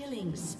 Killing spree.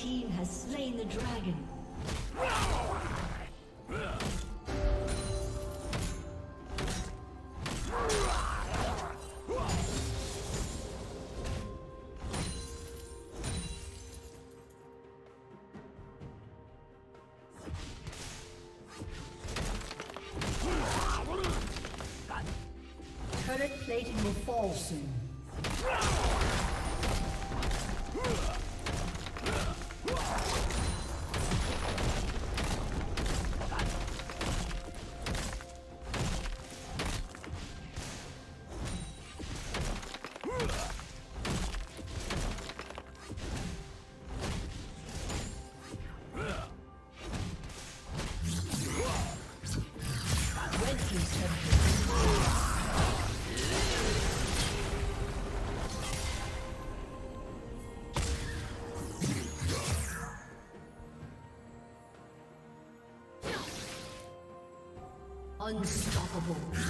Team has slain the dragon. Turret plating will fall soon. Unstoppable.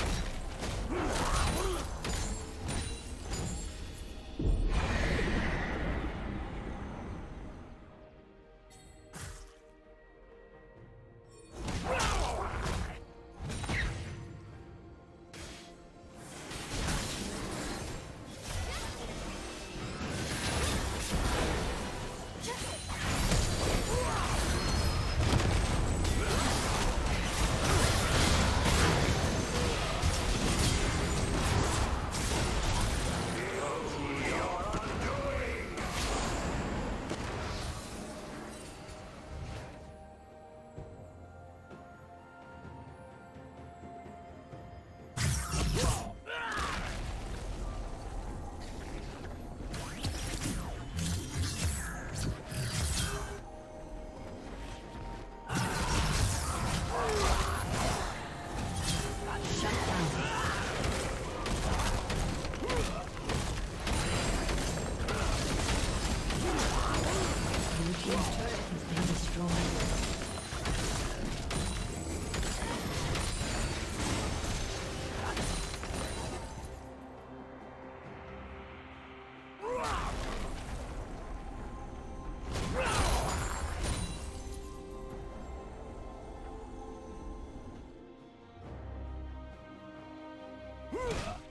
Down.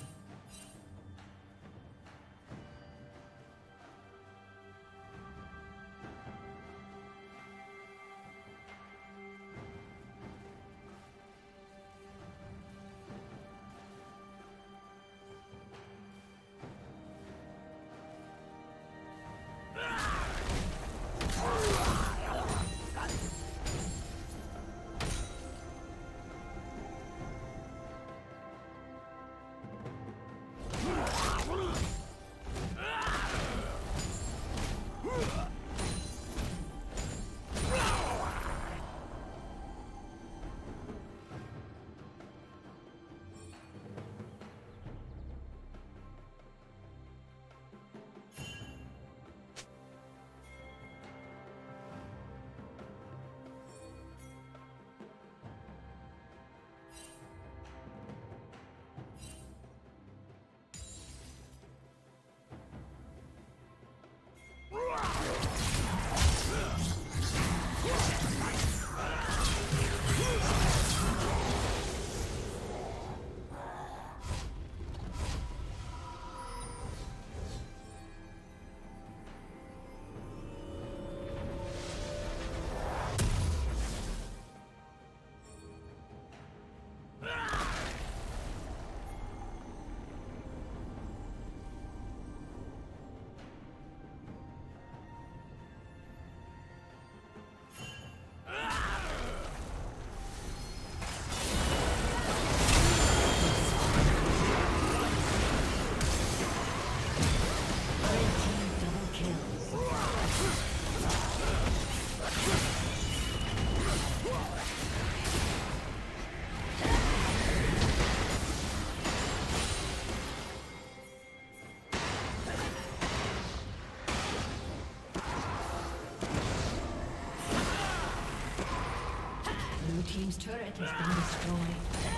Turret has been destroyed.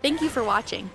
Thank you for watching.